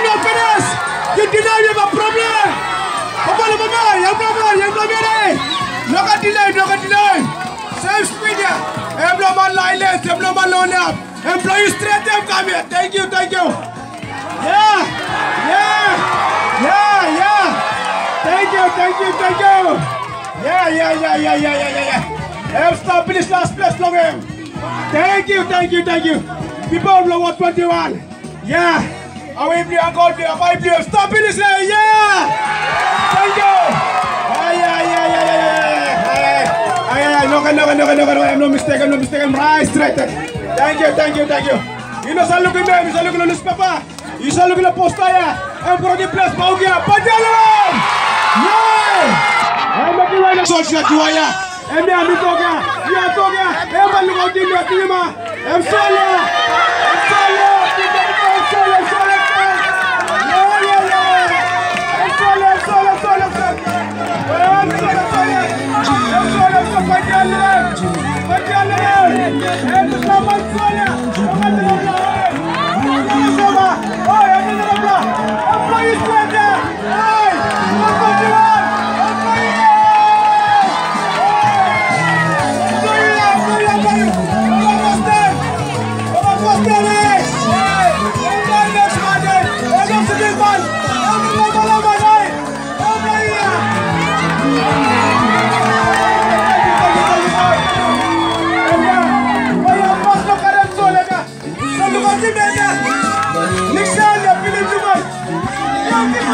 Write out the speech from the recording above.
Yeah, you look at no finish. You deny you have a problem. On, come on, you have problem, you have problem. Look at delay, look at delay. South Media. Employment license, employment loan up. Employee straight them come here. Thank you, thank you. Yeah, yeah, yeah, yeah. Thank you, thank you, thank you. Yeah, yeah, yeah, yeah, yeah, yeah, yeah. Help stop finish last place, long him. Thank you, thank you, thank you. People of Blow 21. Yeah. Away blue and gold blue and white blue. Stop finish line. Yeah. Thank you. Yeah, yeah, yeah, yeah, yeah. Yeah, yeah, yeah. No, no, no, no, no. I'm no mistake. I'm no mistake. I'm right straight. Thank you, thank you, thank you. You know, sa looking me. You sa looking at papa. You sa looking at poster. Yeah. I'm going to place Paugia. Padalom. Yeah. I'm making right now. So, she's at you. Yeah. Em đi ăn đi tô kìa, đi ăn tô kìa, em ăn được tin được